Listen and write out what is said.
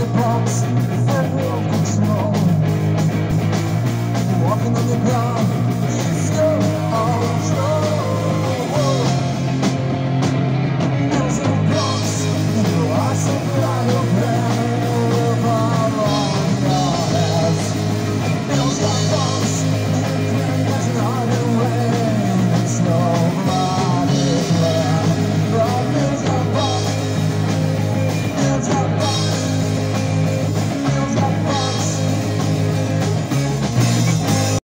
the box. Walking on the ground.